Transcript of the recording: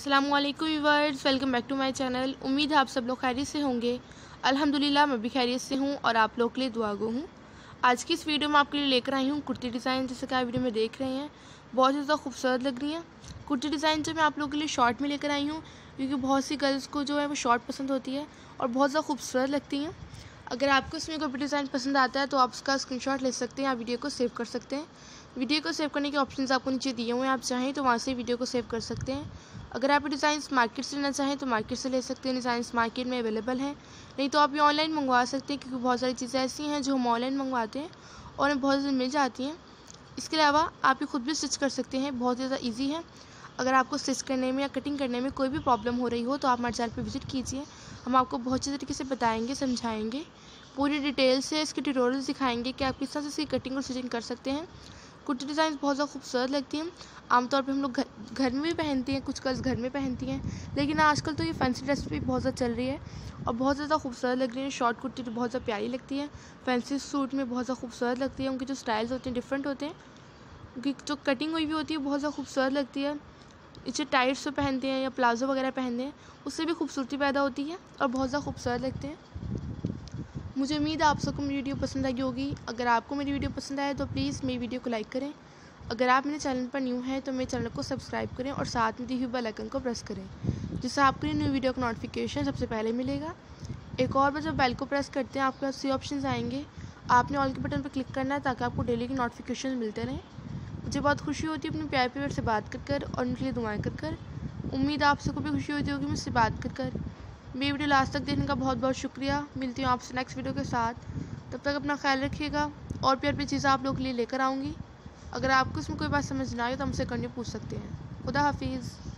Allam viewers welcome back to my channel उम्मीद है आप सब लोग खैरियत से होंगे। अल्हम्दुलिल्लाह, मैं भी खैरियत से हूँ और आप लोग के लिए दुआ गो हूँ। आज की इस वीडियो में आपके लिए लेकर आई हूँ कुर्ती डिज़ाइन। जैसे कि आप वीडियो में देख रहे हैं, बहुत ज़्यादा खूबसूरत लग रही है। कुर्ती डिज़ाइन जो मैं आप लोगों के लिए शॉर्ट में लेकर आई हूँ, क्योंकि बहुत सी गर्ल्स को जो है वो शॉर्ट पसंद होती है और बहुत ज़्यादा खूबसूरत लगती हैं। अगर आपको इसमें कोई भी डिज़ाइन पसंद आता है तो आप उसका स्क्रीनशॉट ले सकते हैं, आप वीडियो को सेव कर सकते हैं। वीडियो को सेव करने के ऑप्शन आपको नीचे दिए हुए हैं। आप चाहें तो वहाँ से वीडियो को सेव कर सकते हैं। अगर आप डिज़ाइन मार्केट से लेना चाहें तो मार्केट से ले सकते हैं। डिज़ाइन मार्केट में अवेलेबल हैं। नहीं तो आप ये ऑनलाइन मंगवा सकते हैं, क्योंकि बहुत सारी चीज़ें ऐसी हैं जो हम ऑनलाइन मंगवाते हैं और हमें बहुत ज़्यादा मिल जाती हैं। इसके अलावा आप ये खुद भी स्टिच कर सकते हैं। बहुत ज़्यादा ईजी है। अगर आपको स्टिच करने में या कटिंग करने में कोई भी प्रॉब्लम हो रही हो तो आप हमारे चैनल पर विज़िट कीजिए। हम आपको बहुत अच्छे तरीके से बताएँगे, समझाएँगे। पूरी डिटेल से इसके ट्यूटोरियल्स दिखाएँगे कि आप किस तरह से इसकी कटिंग और स्टिचिंग कर सकते हैं। कुर्ती डिज़ाइन बहुत ज़्यादा खूबसूरत लगती हैं। आमतौर पर हम लोग घर घर में भी पहनती हैं, कुछ गर्ल्स घर में पहनती हैं, लेकिन आजकल तो ये फैंसी ड्रेस भी बहुत ज़्यादा चल रही है और बहुत ज़्यादा खूबसूरत लग रही है। शॉर्ट कुर्ती तो बहुत ज़्यादा प्यारी लगती है, फैंसी सूट में बहुत ज़्यादा खूबसूरत लगती है, उनके जो स्टाइल्स होते हैं डिफरेंट होते हैं, उनकी जो कटिंग हुई भी होती है बहुत ज़्यादा खूबसूरत लगती है। इसे टाइट्स पहनते हैं या प्लाजो वगैरह पहनते हैं, उससे भी खूबसूरती पैदा होती है और बहुत ज़्यादा खूबसूरत लगते हैं। मुझे उम्मीद है आप सबको मेरी वीडियो पसंद आई होगी। अगर आपको मेरी वीडियो पसंद आए तो प्लीज़ मेरी वीडियो को लाइक करें। अगर आप मेरे चैनल पर न्यू हैं तो मेरे चैनल को सब्सक्राइब करें और साथ में दी हुई बेल आइकन को प्रेस करें, जिससे आपको न्यू वीडियो का नोटिफिकेशन सबसे पहले मिलेगा। एक और बार जब बेल को प्रेस करते हैं, आपके पास सी ऑप्शन आएँगे। आपने ऑल के बटन पर क्लिक करना है ताकि आपको डेली के नोटिफिकेशन मिलते रहें। मुझे बहुत खुशी होती है अपने प्यार प्यार से बात कर कर और उनके लिए दुआएँ कर कर। उम्मीद आप सबको भी खुशी होती होगी मुझसे बात कर कर। मेरी वीडियो लास्ट तक देखने का बहुत बहुत शुक्रिया। मिलती हूँ आपसे नेक्स्ट वीडियो के साथ। तब तक अपना ख्याल रखिएगा और प्यार प्यार चीज़ें आप लोग के लिए लेकर आऊँगी। अगर आपको इसमें कोई बात समझ ना आए तो हमसे करने पूछ सकते हैं। खुदा हाफिज़।